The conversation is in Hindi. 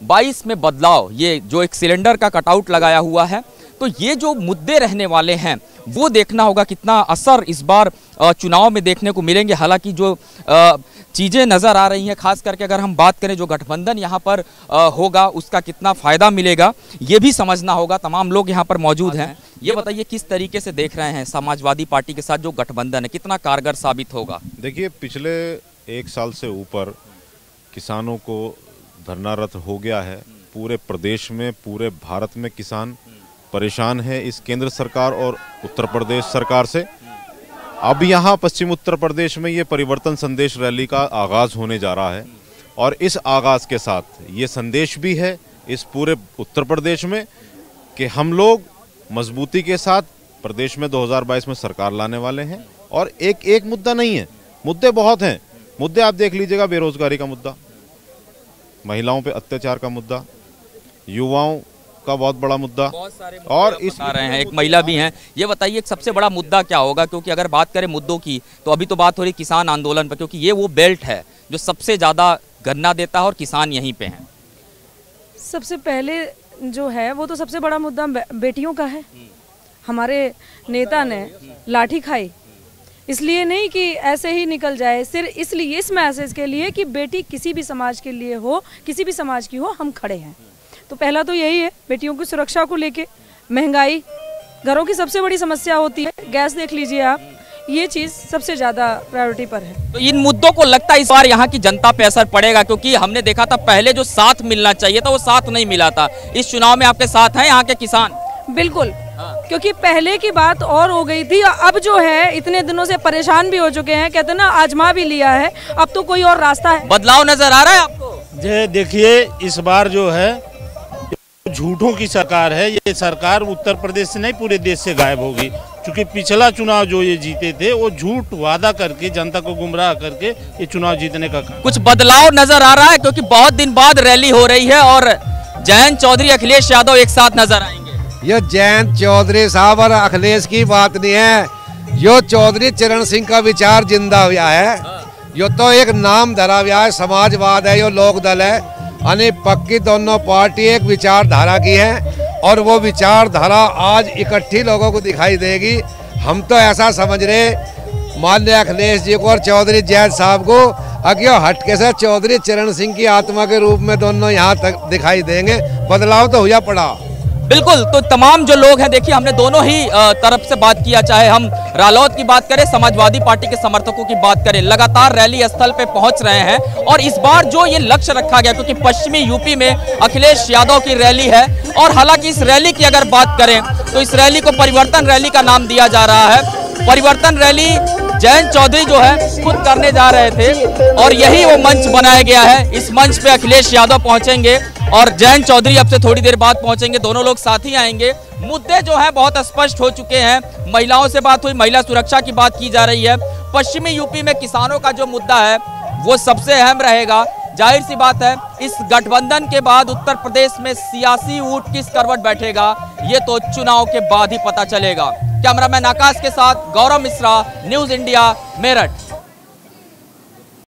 2022 में बदलाव ये जो एक सिलेंडर का कटआउट लगाया हुआ है तो ये जो मुद्दे रहने वाले हैं वो देखना होगा कितना असर इस बार चुनाव में देखने को मिलेंगे। हालाँकि जो चीज़ें नज़र आ रही हैं खास करके अगर हम बात करें जो गठबंधन यहाँ पर होगा उसका कितना फ़ायदा मिलेगा ये भी समझना होगा। तमाम लोग यहाँ पर मौजूद हैं। ये बताइए किस तरीके से देख रहे हैं समाजवादी पार्टी के साथ जो गठबंधन है कितना कारगर साबित होगा? देखिए पिछले एक साल से ऊपर किसानों को धरनारत हो गया है। पूरे प्रदेश में, पूरे भारत में किसान परेशान है इस केंद्र सरकार और उत्तर प्रदेश सरकार से। अब यहाँ पश्चिम उत्तर प्रदेश में ये परिवर्तन संदेश रैली का आगाज़ होने जा रहा है और इस आगाज़ के साथ ये संदेश भी है इस पूरे उत्तर प्रदेश में कि हम लोग मजबूती के साथ प्रदेश में 2022 में सरकार लाने वाले हैं और एक एक मुद्दा नहीं है। मुद्दे बहुत हैं। मुद्दे आप देख लीजिएगा, बेरोजगारी का मुद्दा। महिलाओं पे अत्याचार का मुद्दा युवाओं का बहुत बड़ा मुद्दा बहुत और इस रहे हैं एक महिला भी हैं। ये बताइए सबसे बड़ा मुद्दा क्या होगा? क्योंकि अगर बात करें मुद्दों की तो अभी तो बात हो रही किसान आंदोलन पर क्योंकि ये वो बेल्ट है जो सबसे ज़्यादा गन्ना देता है और किसान यहीं पे हैं। सबसे पहले जो है वो तो सबसे बड़ा मुद्दा बेटियों का है। हमारे नेता ने लाठी खाई इसलिए नहीं कि ऐसे ही निकल जाए सिर्फ़ इसलिए इस मैसेज के लिए कि बेटी किसी भी समाज के लिए हो किसी भी समाज की हो हम खड़े हैं। तो पहला तो यही है बेटियों की सुरक्षा को लेके। महँगाई घरों की सबसे बड़ी समस्या होती है। गैस देख लीजिए आप ये चीज़ सबसे ज़्यादा प्रायोरिटी पर है। तो इन मुद्दों को लगता है इस बार यहाँ की जनता पे असर पड़ेगा क्योंकि हमने देखा था पहले जो साथ मिलना चाहिए था वो साथ नहीं मिला था। इस चुनाव में आपके साथ हैं यहाँ के किसान? बिल्कुल। क्योंकि पहले की बात और हो गई थी अब जो है इतने दिनों से परेशान भी हो चुके हैं। कहते ना आजमा भी लिया है अब तो कोई और रास्ता है। बदलाव नज़र आ रहा है आपको? देखिए इस बार जो है झूठों की सरकार है ये सरकार उत्तर प्रदेश से नहीं पूरे देश से गायब होगी। क्योंकि पिछला चुनाव जो ये जीते थे वो झूठ वादा करके जनता को गुमराह करके ये चुनाव जीतने का कुछ बदलाव नज़र आ रहा है क्योंकि बहुत दिन बाद रैली हो रही है और जयंत चौधरी अखिलेश यादव एक साथ नज़र आएँगे। ये जयंत चौधरी साहब और अखिलेश की बात नहीं है। यो चौधरी चरण सिंह का विचार ज़िंदा हुआ है। यो तो एक नाम धरा हुआ है, समाजवाद है, यो लोक दल है। यानी पक्की दोनों पार्टी एक विचारधारा की है और वो विचारधारा आज इकट्ठी लोगों को दिखाई देगी। हम तो ऐसा समझ रहे मान्य अखिलेश जी को और चौधरी जैद साहब को अज्ञो हटके से चौधरी चरण सिंह की आत्मा के रूप में दोनों यहाँ तक दिखाई देंगे। बदलाव तो हुआ पड़ा। बिल्कुल तो तमाम जो लोग हैं, देखिए, हमने दोनों ही तरफ़ से बात किया। चाहे हम रालौत की बात करें, समाजवादी पार्टी के समर्थकों की बात करें, लगातार रैली स्थल पे पहुँच रहे हैं और इस बार जो ये लक्ष्य रखा गया, क्योंकि पश्चिमी यूपी में अखिलेश यादव की रैली है और हालाँकि इस रैली की अगर बात करें तो इस रैली को परिवर्तन रैली का नाम दिया जा रहा है। परिवर्तन रैली जयंत चौधरी जो है, खुद करने जा रहे थे और यही वो मंच बनाया गया है। इस मंच पे अखिलेश यादव पहुँचेंगे और जयंत चौधरी अब से थोड़ी देर बाद पहुँचेंगे। दोनों लोग साथ ही आएँगे। मुद्दे जो है, बहुत स्पष्ट हो चुके हैं। महिलाओं से बात हुई, महिला सुरक्षा की बात की जा रही है। पश्चिमी यूपी में किसानों का जो मुद्दा है, वो सबसे अहम रहेगा। ज़ाहिर सी बात है, इस गठबंधन के बाद उत्तर प्रदेश में सियासी ऊट किस करवट बैठेगा, ये तो चुनाव के बाद ही पता चलेगा। कैमरामैन आकाश के साथ गौरव मिश्रा न्यूज़ इंडिया मेरठ।